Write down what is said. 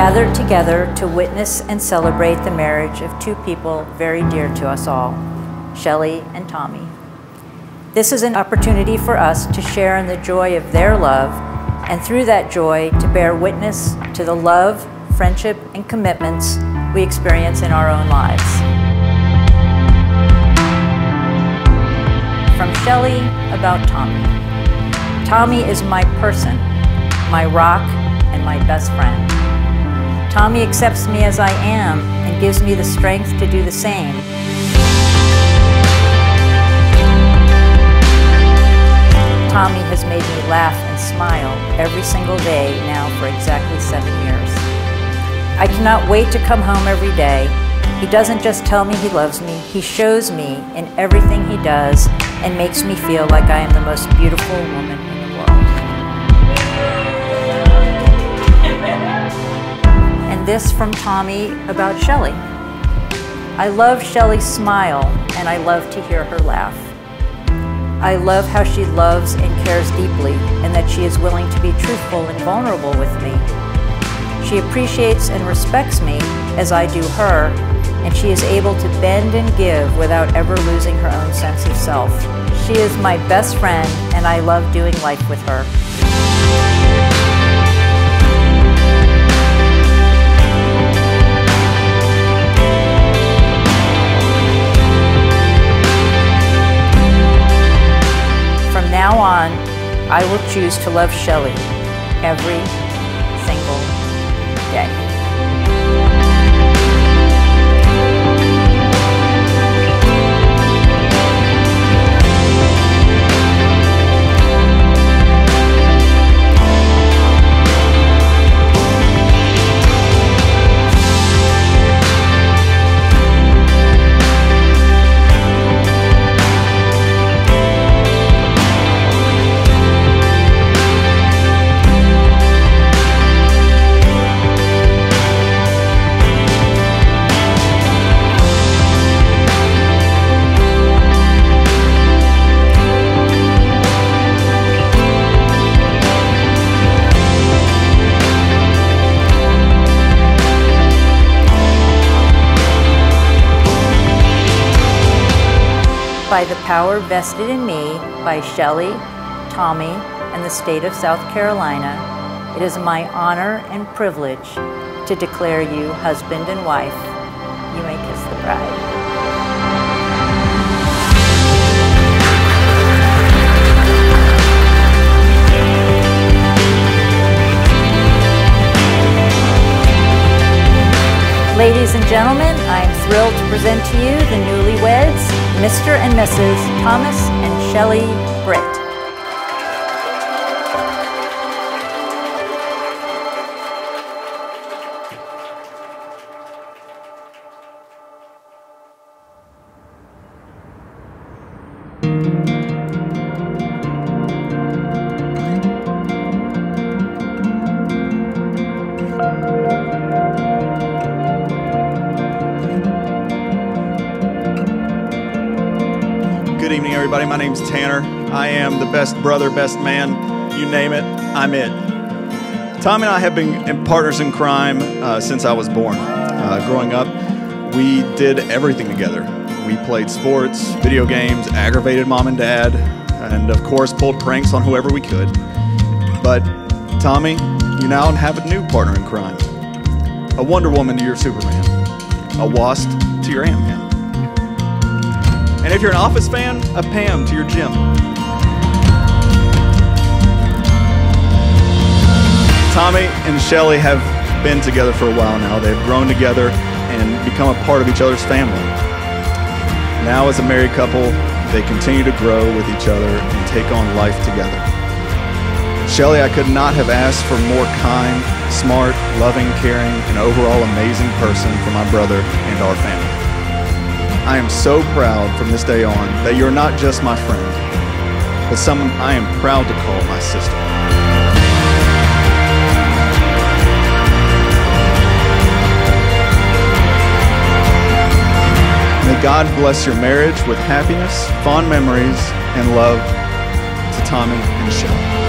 gathered together to witness and celebrate the marriage of two people very dear to us all, Shelley and Tommy. This is an opportunity for us to share in the joy of their love and through that joy to bear witness to the love, friendship, and commitments we experience in our own lives. From Shelley about Tommy. Tommy is my person, my rock, and my best friend. Tommy accepts me as I am and gives me the strength to do the same. Tommy has made me laugh and smile every single day now for exactly seven years. I cannot wait to come home every day. He doesn't just tell me he loves me, he shows me in everything he does and makes me feel like I am the most beautiful woman this from Tommy about Shelley. I love Shelley's smile and I love to hear her laugh. I love how she loves and cares deeply and that she is willing to be truthful and vulnerable with me. She appreciates and respects me as I do her, and she is able to bend and give without ever losing her own sense of self. She is my best friend, and I love doing life with her. Will choose to love Shelley every single day. By the power vested in me by Shelley, Tommy, and the state of South Carolina, it is my honor and privilege to declare you husband and wife. You may kiss the bride. Ladies and gentlemen, thrilled to present to you the newlyweds, Mr. and Mrs. Thomas and Shelley Britt. Evening, everybody. My name's Tanner. I am the best brother, best man. You name it, I'm it. Tom and I have been partners in crime uh, since I was born. Uh, growing up, we did everything together. We played sports, video games, aggravated mom and dad, and of course, pulled pranks on whoever we could. But, Tommy, you now have a new partner in crime a Wonder Woman to your Superman, a Wasp to your Ant Man. And if you're an Office fan, a Pam to your Jim. Tommy and Shelley have been together for a while now. They've grown together and become a part of each other's family. Now, as a married couple, they continue to grow with each other and take on life together. Shelley, I could not have asked for more kind, smart, loving, caring, and overall amazing person for my brother and our family. I am so proud from this day on that you're not just my friend, but someone I am proud to call my sister. May God bless your marriage with happiness, fond memories, and love to Tommy and Shelley.